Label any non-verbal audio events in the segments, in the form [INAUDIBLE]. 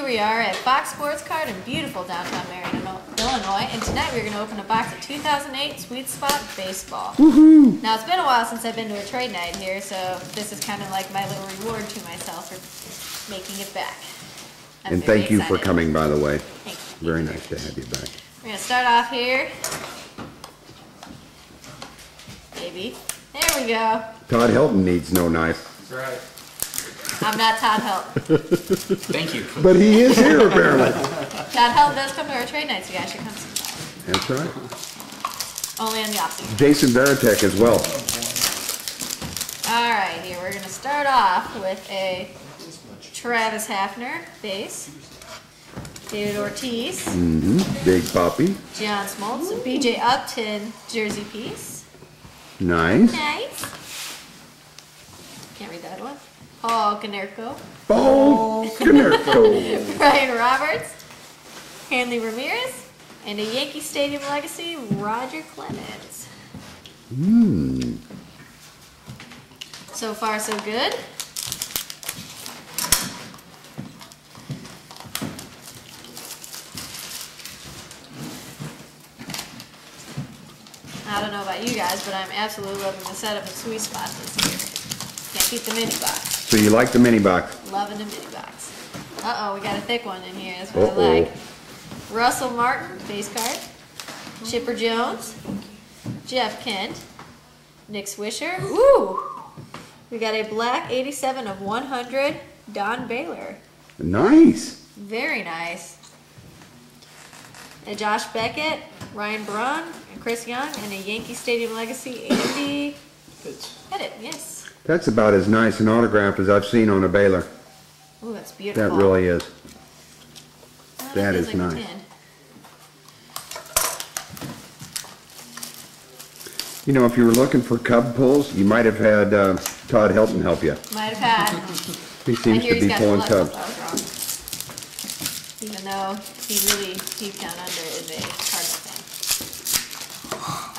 here we are at Fox Sports Card in beautiful downtown Marion, Illinois, and tonight we're going to open a box of 2008 Sweet Spot Baseball. Woohoo! Now it's been a while since I've been to a trade night here, so this is kind of like my little reward to myself for making it back. I'm And thank you for coming, by the way. Thank you. Very nice to have you back. We're going to start off here. Maybe. There we go. Todd Helton needs no knife, That's right. I'm not Todd Helton. Thank you. but he is here apparently. Todd Helton does come to our trade nights, you guys should come sometime. That's right. Only on the off season. Jason Varitek as well. All right, here we're gonna start off with a Travis Hafner base, David Ortiz, Mm-hmm. Big Papi. John Smoltz, a BJ Upton jersey piece. Nice. Nice. Can't read that one. Paul Konerko, Bo Konerko. [LAUGHS] Brian Roberts, Hanley Ramirez, and a Yankee Stadium legacy, Roger Clemens. Hmm. So far, so good. I don't know about you guys, but I'm absolutely loving the setup of Sweet Spot this year. Can't beat the mini box. So you like the mini box? Loving the mini box. Uh-oh, we got a thick one in here. That's what Uh-oh. I like. Russell Martin, base card. Chipper Jones. Jeff Kent. Nick Swisher. Ooh! We got a black 87 of 100. Don Baylor. Nice. Very nice. And Josh Beckett, Ryan Braun, and Chris Young, and a Yankee Stadium Legacy Andy Pettitte. Yes. That's about as nice an autograph as I've seen on a Baylor. Oh, that's That beautiful. really is. Oh, that feels is like nice. You know, if you were looking for Cub pulls, you might have had uh, Todd Helton help you. Might have had. He seems to be pulling blood, Cubs. so I was wrong. Even though he really, deep down under, is a Cardinal fan.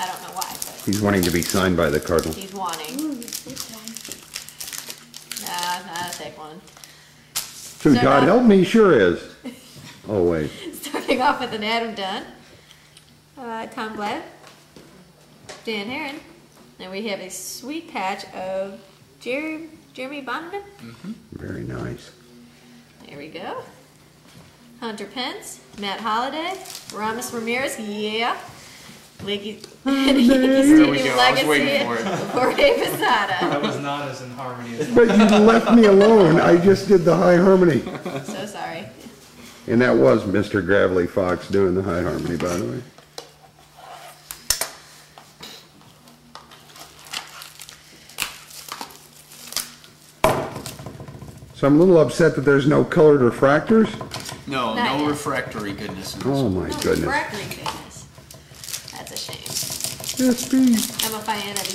I don't know why, but He's wanting to be signed by the Cardinals. he's wanting. Nah, not a thick one. Who, Start Todd off- Helton? He sure is. Oh, wait. [LAUGHS] Starting off with an Adam Dunn, uh, Tom Glad, Dan Haren, and we have a sweet patch of Jerry, Jeremy Bonderman. Very nice. There we go. Hunter Pence, Matt Holliday, Aramis Ramirez, yeah. Leaky, Yankee There we Stadium go. I was Legacy, waiting for it. Jorge Posada. That was not as in harmony as But you left me alone. I just did the high harmony. So sorry. And that was Mr. Gravely Fox doing the high harmony, by the way. So I'm a little upset that there's no colored refractors. No, Not no yet. refractory goodness in this. Oh one. my goodness. Correctly goodness. That's a shame. Yes, please. I'm a fan of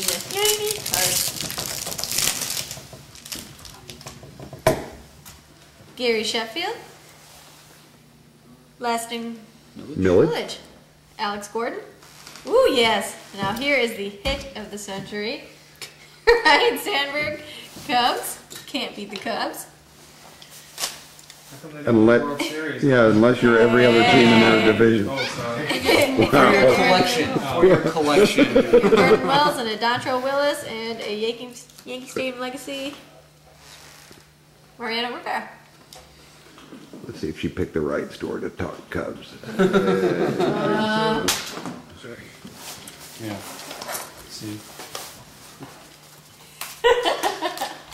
card. Gary Sheffield. Lastings Milledge. Village. Alex Gordon. Ooh, yes. Now here is the hit of the century. [LAUGHS] Ryne Sandberg. Cubs. Can't beat the Cubs. How And let- Yeah, unless you're every other team in their division. Oh, sorry. [LAUGHS] For your collection, for your collection. Oh, Gordon [LAUGHS] Wells and a Dontrelle Willis and a Yankee, Yankee Stadium legacy. Mariano Rivera. Let's see if she picked the right store to talk Cubs. Sorry. [LAUGHS] Uh, yeah. See?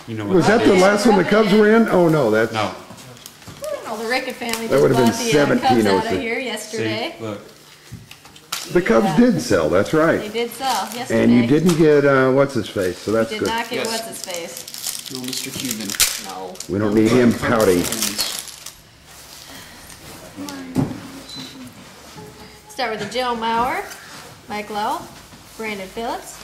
You know what? Was that the last one the Cubs were in? Oh, no, that's, No. Oh, the Rickett family That just would've been bought the uh, Cubs out 1706. of here See, yesterday. look. the Cubs did sell, that's right. They right. did sell yesterday. And you didn't get, uh, what's his face, so that's Did good. not get Yes. what's his face. No, Mr. Cuban. No. We don't need him pouty. Start with the Joe Mauer, Mike Lowell, Brandon Phillips.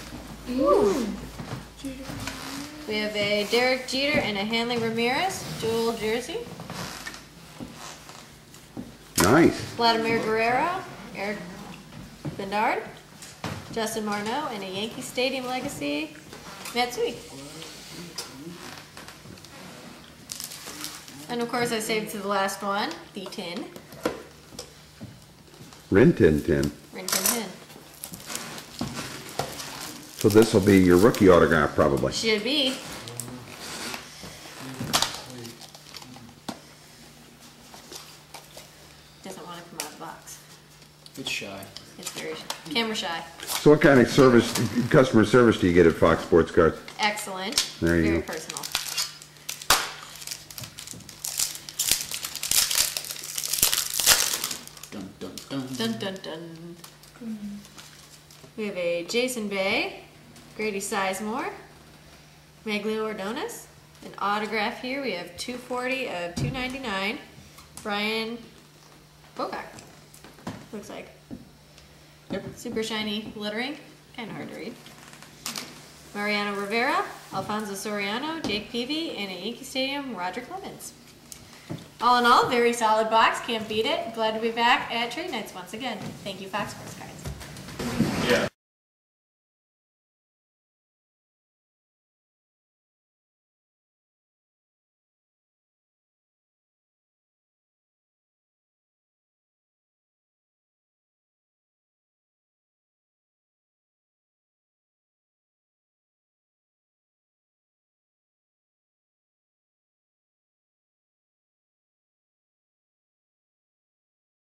We have a Derek Jeter and a Hanley Ramirez, dual Jersey. Nice. Vladimir Guerrero, Erik Bedard, Justin Morneau, and a Yankee Stadium legacy, Matsui. And of course, I saved to the last one, the tin, Rin Tin Tin. rin tin tin. So this will be your rookie autograph probably. Should be. Box. It's shy. It's very camera shy. So what kind of service, customer service do you get at Fox Sports Cards? Excellent. There you very go. personal. Dun, dun, dun. Dun dun dun. We have a Jason Bay, Grady Sizemore, Magglio Ordonez, an autograph here. We have 240 of 299. Brian Bogart. Looks like. Yep. Super shiny lettering. Kind of hard to read. Mariano Rivera, Alfonso Soriano, Jake Peavy, and at Yankee Stadium, Roger Clemens. All in all, very solid box. Can't beat it. Glad to be back at Trade Nights once again. Thank you, Fox Sports Cards.